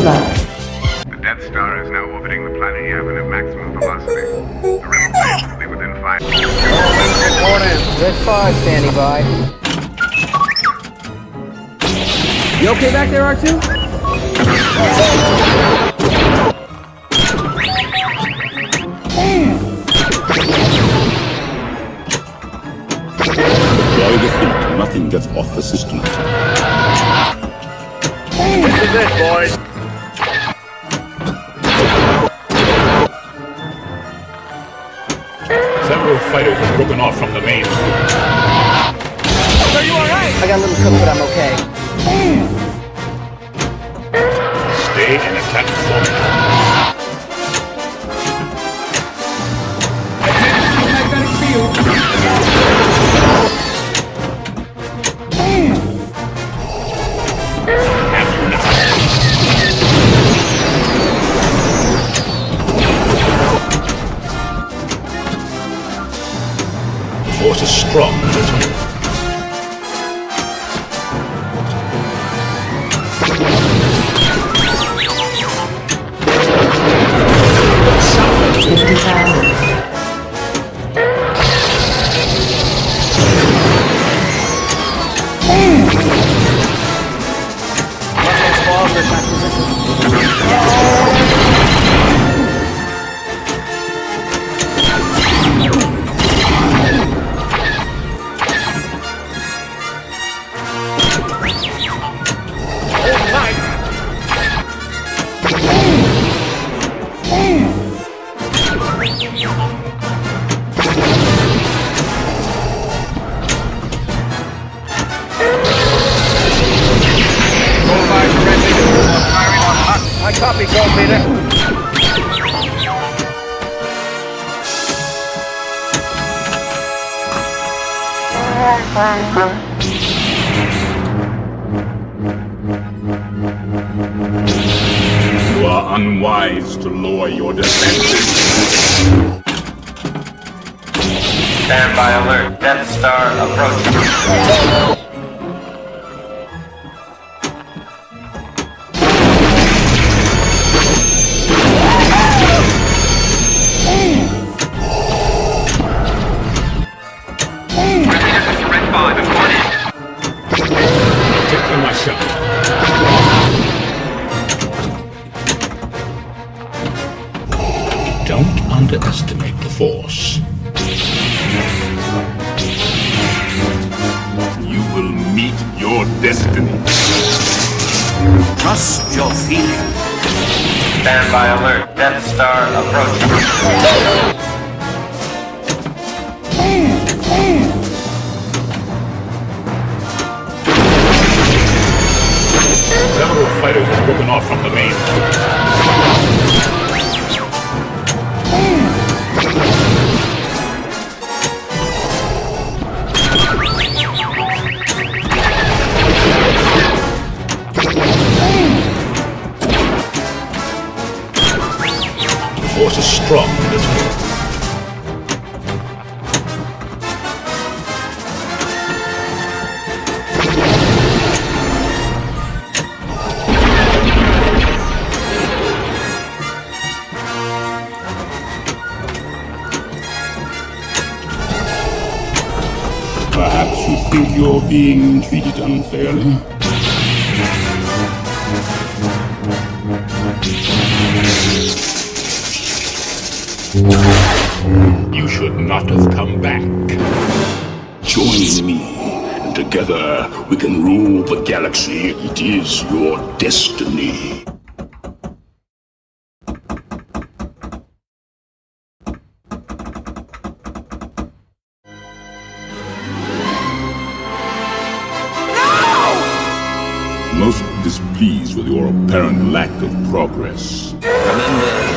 is now orbiting the planet Yavin at maximum velocity. The rebel base will be within five. Red 5 standing by. You okay back there, R2? Deploy the fleet. Nothing gets off the system. This is it, boys. Several fighters have broken off from the main. Are you alright? I got a little cook, but I'm okay. Stay in attack formation. Force is strong, lieutenant. Nothing You are unwise to lower your defenses. Stand by alert. Death Star approaching. Destiny. Trust your feelings. Stand by alert. Death Star approaching. Several fighters have broken off from the main. In this war. Perhaps you think you're being treated unfairly. You should not have come back. Join me, and together we can rule the galaxy. It is your destiny. Most displeased with your apparent lack of progress. Remember,